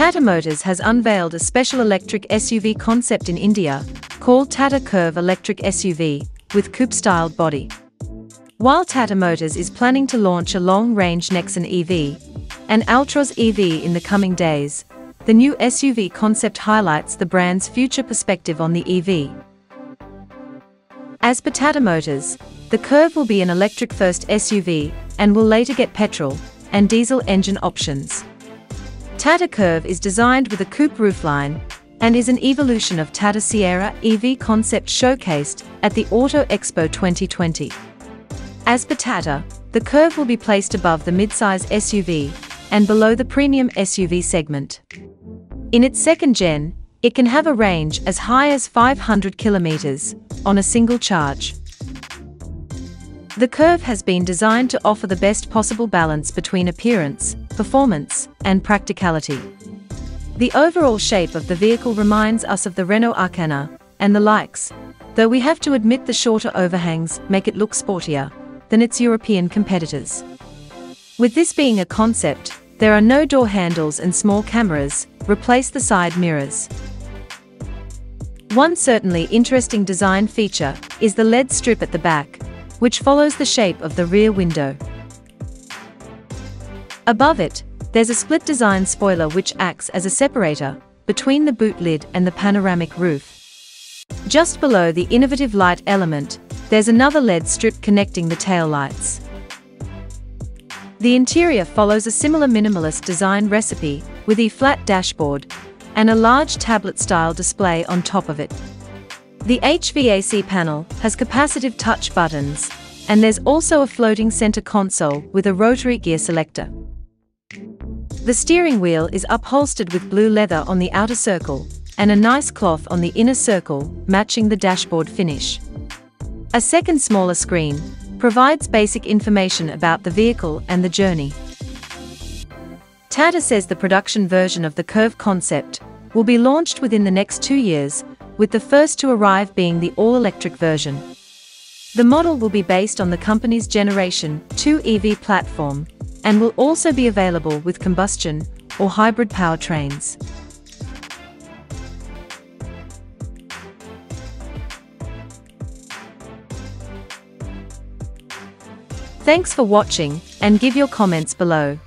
Tata Motors has unveiled a special electric SUV concept in India, called Tata Curvv Electric SUV, with coupe-styled body. While Tata Motors is planning to launch a long-range Nexon EV, and Altroz EV in the coming days, the new SUV concept highlights the brand's future perspective on the EV. As per Tata Motors, the Curvv will be an electric-first SUV and will later get petrol and diesel engine options. Tata Curvv is designed with a coupe roofline and is an evolution of Tata Sierra EV concept showcased at the Auto Expo 2020. As per Tata, the Curvv will be placed above the midsize SUV and below the premium SUV segment. In its second gen, it can have a range as high as 500 kilometers on a single charge. The Curvv has been designed to offer the best possible balance between appearance, performance, and practicality. The overall shape of the vehicle reminds us of the Renault Arkana and the likes, though we have to admit the shorter overhangs make it look sportier than its European competitors. With this being a concept, there are no door handles and small cameras, replace the side mirrors. One certainly interesting design feature is the LED strip at the back, which follows the shape of the rear window. Above it, there's a split design spoiler which acts as a separator between the boot lid and the panoramic roof. Just below the innovative light element, there's another LED strip connecting the tail lights. The interior follows a similar minimalist design recipe, with a flat dashboard and a large tablet-style display on top of it. The HVAC panel has capacitive touch buttons, and there's also a floating center console with a rotary gear selector. The steering wheel is upholstered with blue leather on the outer circle, and a nice cloth on the inner circle, matching the dashboard finish. A second smaller screen, provides basic information about the vehicle and the journey. Tata says the production version of the Curvv concept will be launched within the next two years, with the first to arrive being the all-electric version. The model will be based on the company's Generation 2 EV platform and will also be available with combustion or hybrid powertrains. Thanks for watching, and give your comments below.